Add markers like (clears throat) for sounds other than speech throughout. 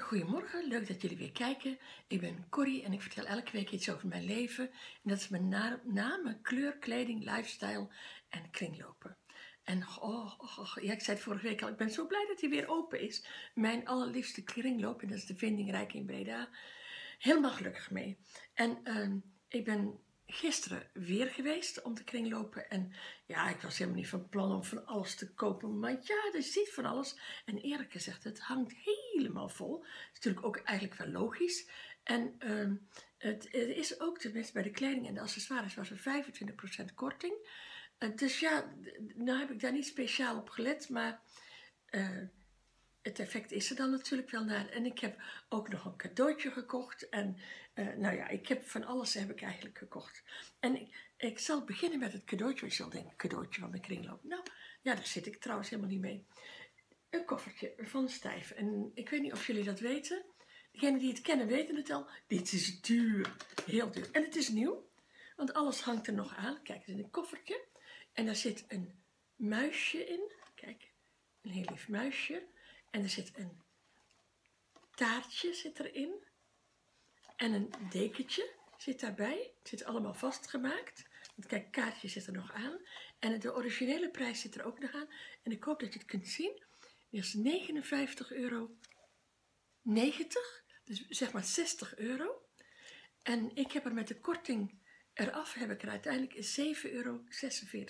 Goedemorgen, leuk dat jullie weer kijken. Ik ben Corrie en ik vertel elke week iets over mijn leven. En dat is met name kleur, kleding, lifestyle en kringlopen. En oh, oh, oh, ik zei het vorige week al, ik ben zo blij dat hij weer open is. Mijn allerliefste kringloop, en dat is de Vindingrijk in Breda. Helemaal gelukkig mee. En uh, ik ben gisteren weer geweest om te kringlopen. En ja, ik was helemaal niet van plan om van alles te kopen. Maar ja, er zit van alles. En eerlijk gezegd, het hangt helemaal vol. Dat is natuurlijk ook eigenlijk wel logisch. En uh, het, het, is ook, tenminste bij de kleding en de accessoires, was er 25% korting. Dus ja, nou heb ik daar niet speciaal op gelet, maar... Uh, het effect is er dan natuurlijk wel naar. En ik heb ook nog een cadeautje gekocht. En uh, nou ja, ik heb van alles heb ik eigenlijk gekocht. En ik, ik zal beginnen met het cadeautje. Je zal denken, cadeautje van de kringloop. Nou, ja, daar zit ik trouwens helemaal niet mee. Een koffertje van Stijf. En ik weet niet of jullie dat weten. Degenen die het kennen weten het al. Dit is duur. Heel duur. En het is nieuw. Want alles hangt er nog aan. Kijk, het is een koffertje. En daar zit een muisje in. Kijk, een heel lief muisje. En er zit een taartje zit erin. En een dekentje zit daarbij. Het zit allemaal vastgemaakt. Want kijk, kaartje zit er nog aan. En de originele prijs zit er ook nog aan. En ik hoop dat je het kunt zien. Is 59,90 euro. Dus zeg maar 60 euro. En ik heb er met de korting eraf heb ik er uiteindelijk 7,46 euro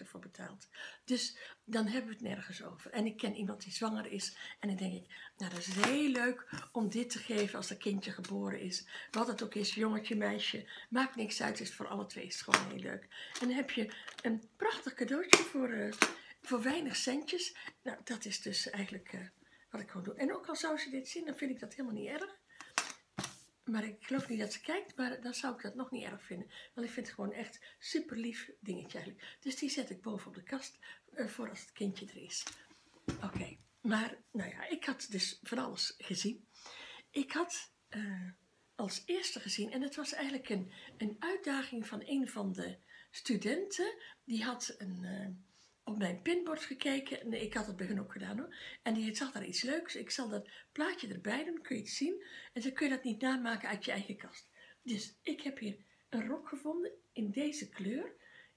voor betaald. Dus dan hebben we het nergens over. En ik ken iemand die zwanger is. En dan denk ik, nou dat is heel leuk om dit te geven als er kindje geboren is. Wat het ook is, jongetje, meisje. Maakt niks uit, is voor alle twee is gewoon heel leuk. En dan heb je een prachtig cadeautje voor, uh, voor weinig centjes. Nou, dat is dus eigenlijk uh, wat ik gewoon doe. En ook al zou ze dit zien, dan vind ik dat helemaal niet erg. Maar ik geloof niet dat ze kijkt, maar dan zou ik dat nog niet erg vinden. Want ik vind het gewoon echt super lief dingetje eigenlijk. Dus die zet ik boven op de kast uh, voor als het kindje er is. Oké, maar nou ja, ik had dus van alles gezien. Ik had uh, als eerste gezien, en het was eigenlijk een, een uitdaging van een van de studenten. Die had een... Op mijn pinbord gekeken. Nee, ik had het bij ook gedaan hoor. En die zag daar iets leuks. Ik zal dat plaatje erbij doen, kun je het zien. En dan kun je dat niet namaken uit je eigen kast. Dus ik heb hier een rok gevonden in deze kleur.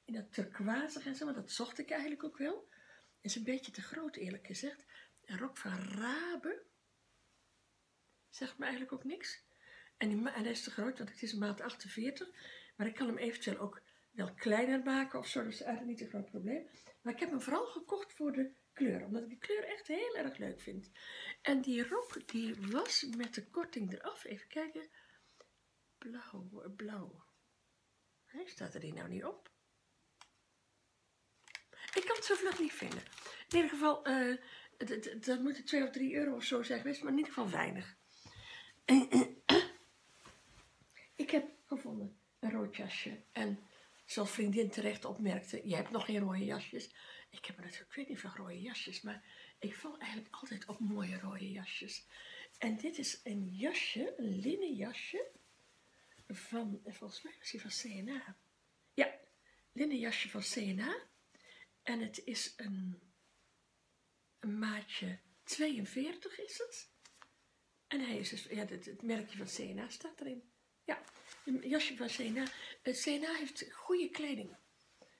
In dat turquoise en zo, maar dat zocht ik eigenlijk ook wel. Is een beetje te groot eerlijk gezegd. Een rok van Rabe. Zegt me eigenlijk ook niks. En, die, en hij is te groot, want het is een maat 48. Maar ik kan hem eventueel ook wel kleiner maken of zo. Is eigenlijk niet een groot probleem. Maar ik heb hem vooral gekocht voor de kleur. Omdat ik die kleur echt heel erg leuk vind. En die rok die was met de korting eraf. Even kijken. Blauw, blauw. Hij staat er die nou niet op? Ik kan het zo vlug niet vinden. In ieder geval, uh, dat moeten 2 of 3 euro of zo zijn geweest. Maar in ieder geval weinig. (clears throat) ik heb gevonden een rood jasje. En zoals vriendin terecht opmerkte, je hebt nog geen rode jasjes. Ik heb natuurlijk, ik weet niet van rode jasjes, maar ik val eigenlijk altijd op mooie rode jasjes. En dit is een jasje, een linnen jasje, van, volgens mij was hij van CNA. Ja, linnen jasje van CNA. En het is een, een maatje 42 is het. En hij is dus, ja, het, het merkje van CNA staat erin. Ja, een jasje van Sena. Sena heeft goede kleding.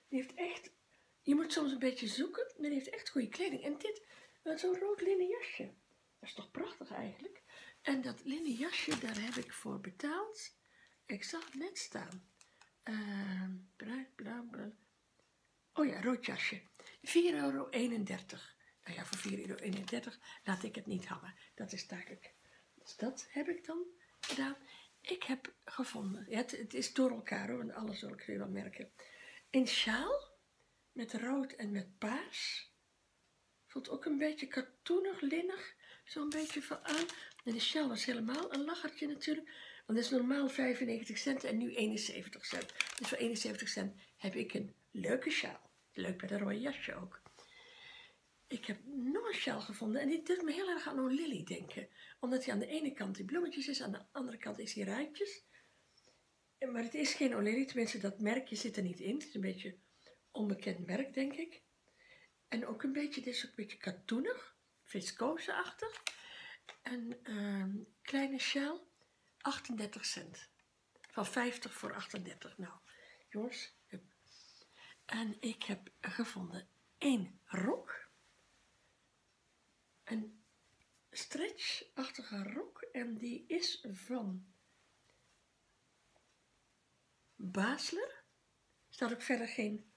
Die heeft echt, je moet soms een beetje zoeken, maar die heeft echt goede kleding. En dit, zo'n rood linnen jasje. Dat is toch prachtig eigenlijk. En dat linnen jasje, daar heb ik voor betaald. Ik zag het net staan. Uh, bruin, blauw, blauw. Oh ja, rood jasje. 4,31 euro. Nou ja, voor 4,31 euro laat ik het niet hangen. Dat is duidelijk. Dus dat heb ik dan gedaan. Ik heb gevonden, het, het, is door elkaar hoor, en alles zal ik je wel merken. Een sjaal met rood en met paars. Voelt ook een beetje katoenig, linnig, zo'n beetje van aan. En de sjaal was helemaal een lachertje natuurlijk, want dat is normaal 95 cent en nu 71 cent. Dus voor 71 cent heb ik een leuke sjaal. Leuk bij de rode jasje ook ik heb nog een sjaal gevonden en die doet me heel erg aan lily denken. Omdat hij aan de ene kant die bloemetjes is, aan de andere kant is hij ruitjes. Maar het is geen O'Lily, tenminste dat merkje zit er niet in. Het is een beetje onbekend merk, denk ik. En ook een beetje, dit is ook een beetje katoenig, viscose-achtig. een ehm, kleine sjaal, 38 cent. Van 50 voor 38. Nou, jongens. En ik heb gevonden één rok. Een stretchachtige rok. En die is van Basler. Staat ook verder geen,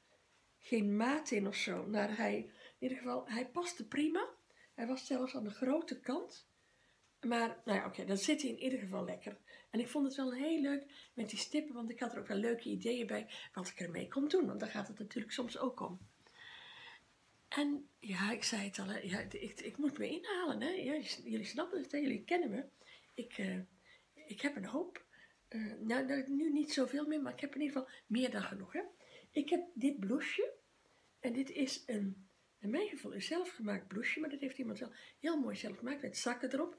geen maat in of zo. Maar hij, in ieder geval, hij paste prima. Hij was zelfs aan de grote kant. Maar, nou ja, oké, dat zit in ieder geval lekker. En ik vond het wel heel leuk met die stippen, want ik had er ook wel leuke ideeën bij wat ik ermee kon doen. Want daar gaat het natuurlijk soms ook om. En ja, ik zei het al, ja, ik, ik moet me inhalen. Hè. Jullie snappen het, hè, jullie kennen me. Ik, uh, ik heb een hoop. Uh, nou, nou, nu niet zoveel meer, maar ik heb in ieder geval meer dan genoeg. Hè. Ik heb dit blouseje. En dit is een, in mijn geval, een zelfgemaakt blouseje. Maar dat heeft iemand wel heel mooi zelf gemaakt, met zakken erop.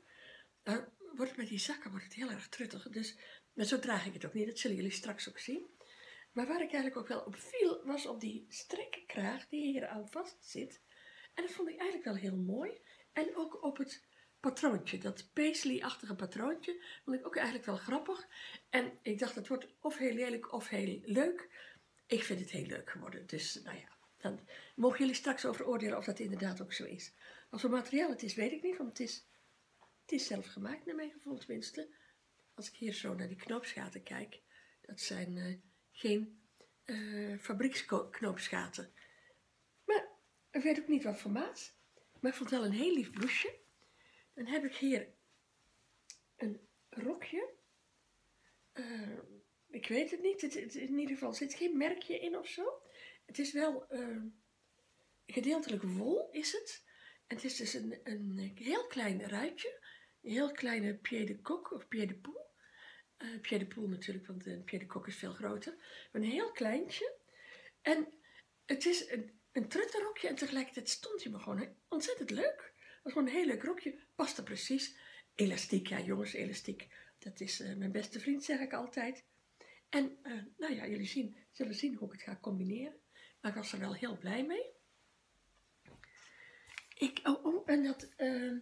Uh, wordt met die zakken wordt het heel erg truttig. Dus, maar zo draag ik het ook niet. Dat zullen jullie straks ook zien. Maar waar ik eigenlijk ook wel op viel, was op die strekkenkraag die hier aan vast zit. En dat vond ik eigenlijk wel heel mooi. En ook op het patroontje, dat paisley-achtige patroontje, vond ik ook eigenlijk wel grappig. En ik dacht, het wordt of heel lelijk of heel leuk. Ik vind het heel leuk geworden. Dus nou ja, dan mogen jullie straks over oordelen of dat inderdaad ook zo is. Wat voor materiaal het is, weet ik niet, want het is het is zelf gemaakt, naar mijn gevoel tenminste. Als ik hier zo naar die knoopsgaten kijk, dat zijn uh, geen uh. Maar ik weet ook niet wat formaat. Maar ik vond het wel een heel lief blouseje. Dan heb ik hier een rokje. Uh, ik weet het niet. Het, in ieder geval zit geen merkje in of zo. Het is wel gedeeltelijk wol, is het. Het is dus een, een heel klein ruitje een heel kleine pied de coq of pied de poule. Uh, pied de poule natuurlijk, want een pied de coq is veel groter. Een heel kleintje. En het is een, een truttenrokje en tegelijkertijd stond hij me gewoon ontzettend leuk. Het was gewoon een heel leuk rokje, paste precies. Elastiek, ja jongens, elastiek. Dat is uh, mijn beste vriend, zeg ik altijd. En uh, nou ja, jullie zien, zullen zien hoe ik het ga combineren. Maar ik was er wel heel blij mee. Ik, oh, oh en dat, uh,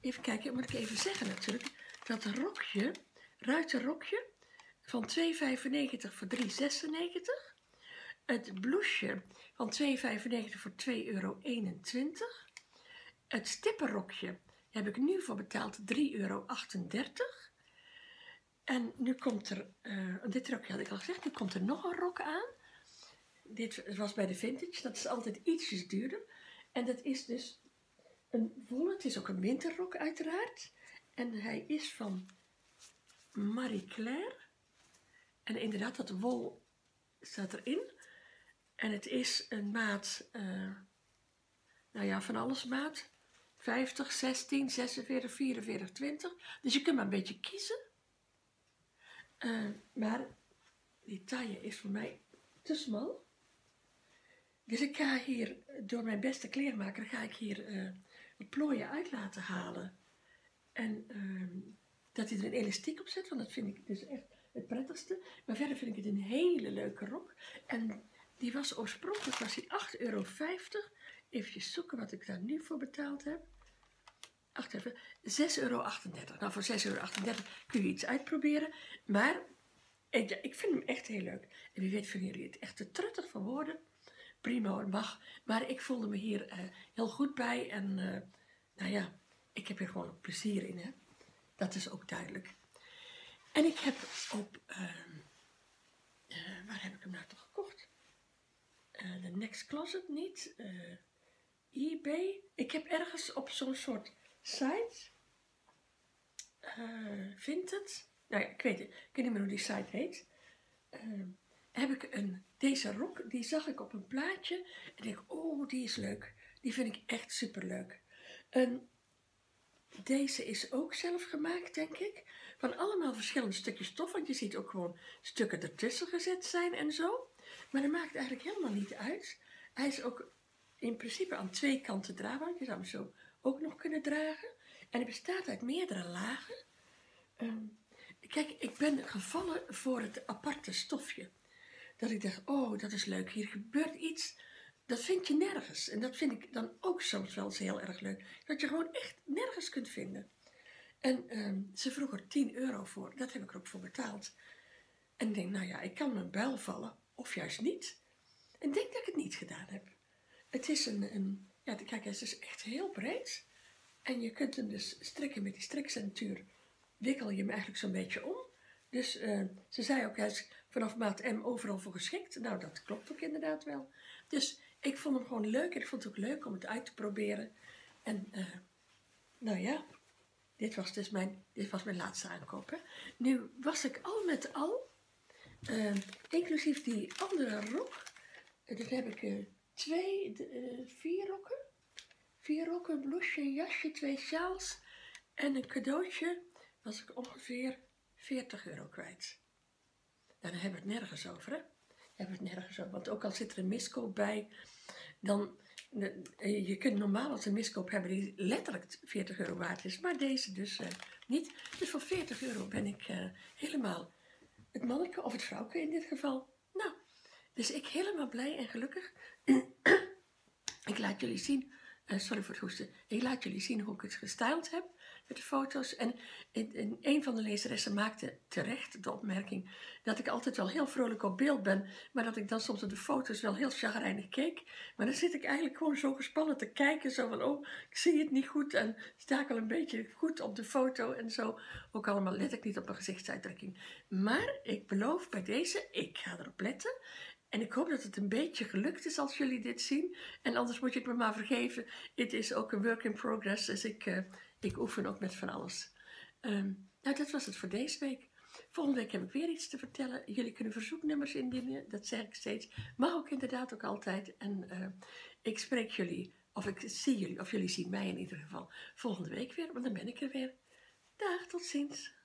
even kijken, moet ik even zeggen natuurlijk, dat rokje, ruitenrokje van 2,95 voor 3,96. Het blouseje van 2,95 voor 2,21 euro. Het stippenrokje heb ik nu voor betaald 3,38 euro. En nu komt er, uh, dit rokje had ik al gezegd, nu komt er nog een rok aan. Dit was bij de Vintage, dat is altijd ietsjes duurder. En dat is dus een volle, het is ook een winterrok uiteraard. En hij is van Marie Claire. En inderdaad, dat wol staat erin. En het is een maat, uh, nou ja, van alles maat. 50, 16, 46, 44, 20. Dus je kunt maar een beetje kiezen. Uh, maar die taille is voor mij te smal. Dus ik ga hier, door mijn beste kleermaker, ga ik hier uh, plooien uit laten halen. En uh, dat hij er een elastiek op zet, want dat vind ik dus echt het prettigste. Maar verder vind ik het een hele leuke rok. En die was oorspronkelijk was die 8,50 euro. Even zoeken wat ik daar nu voor betaald heb. Wacht even, 6,38 euro. Nou, voor 6,38 euro kun je iets uitproberen. Maar ik, vind hem echt heel leuk. En wie weet vinden jullie het echt te truttig van woorden prima mag. Maar ik voelde me hier uh, heel goed bij en uh, nou ja, ik heb hier gewoon plezier in. Hè? Dat is ook duidelijk. En ik heb op, uh, waar heb ik hem nou toch gekocht? De Next Closet niet, eBay. Ik heb ergens op zo'n soort site, vindt het? Nou ja, ik weet het, ik weet niet meer hoe die site heet heb ik een, deze rok, die zag ik op een plaatje. En denk, oh, die is leuk. Die vind ik echt super leuk. En deze is ook zelf gemaakt, denk ik. Van allemaal verschillende stukjes stof. Want je ziet ook gewoon stukken ertussen gezet zijn en zo. Maar dat maakt eigenlijk helemaal niet uit. Hij is ook in principe aan twee kanten draagbaar. Je zou hem zo ook nog kunnen dragen. En hij bestaat uit meerdere lagen. Um, kijk, ik ben gevallen voor het aparte stofje dat ik dacht, oh, dat is leuk, hier gebeurt iets. Dat vind je nergens. En dat vind ik dan ook soms wel eens heel erg leuk. Dat je gewoon echt nergens kunt vinden. En ehm, ze vroeg er 10 euro voor. Dat heb ik er ook voor betaald. En ik denk, nou ja, ik kan mijn bel vallen. Of juist niet. En denk dat ik het niet gedaan heb. Het is een, een ja, kijk, het is echt heel breed. En je kunt hem dus strikken met die strikcentuur. Wikkel je hem eigenlijk zo'n beetje om. Dus eh, ze zei ook, hij is vanaf maat M overal voor geschikt. Nou, dat klopt ook inderdaad wel. Dus ik vond hem gewoon leuk. En ik vond het ook leuk om het uit te proberen. En uh, nou ja, dit was dus mijn, dit was mijn laatste aankoop. Hè. Nu was ik al met al, uh, inclusief die andere rok. Dat heb ik twee, vier rokken. Vier rokken, een blouseje, een jasje, twee sjaals en een cadeautje. Was ik ongeveer 40 euro kwijt. Nou, dan hebben we het nergens over, hè? Hebben we het nergens. Want ook al zit er een miskoop bij, dan... Je kunt normaal als een miskoop hebben die letterlijk 40 euro waard is, maar deze dus uh, niet. Dus voor 40 euro ben ik uh, helemaal het manneke of het vrouwke in dit geval. Nou, dus ik helemaal blij en gelukkig. (clears throat) ik laat jullie zien, sorry voor het hoesten, ik laat jullie zien hoe ik het gestyled heb met de foto's. En, en, een van de lezeressen maakte terecht de opmerking dat ik altijd wel heel vrolijk op beeld ben, maar dat ik dan soms op de foto's wel heel chagrijnig keek. Maar dan zit ik eigenlijk gewoon zo gespannen te kijken, zo van, oh, ik zie het niet goed en sta ik al een beetje goed op de foto en zo. Ook allemaal let ik niet op mijn gezichtsuitdrukking. Maar ik beloof bij deze, ik ga erop letten. En ik hoop dat het een beetje gelukt is als jullie dit zien. En anders moet je het me maar vergeven. Het is ook een work in progress, dus ik... Uh, ik oefen ook met van alles. Um, nou, dat was het voor deze week. Volgende week heb ik weer iets te vertellen. Jullie kunnen verzoeknummers indienen, dat zeg ik steeds. Mag ook inderdaad ook altijd. En uh, ik spreek jullie, of ik zie jullie, of jullie zien mij in ieder geval, volgende week weer, want dan ben ik er weer. Dag, tot ziens.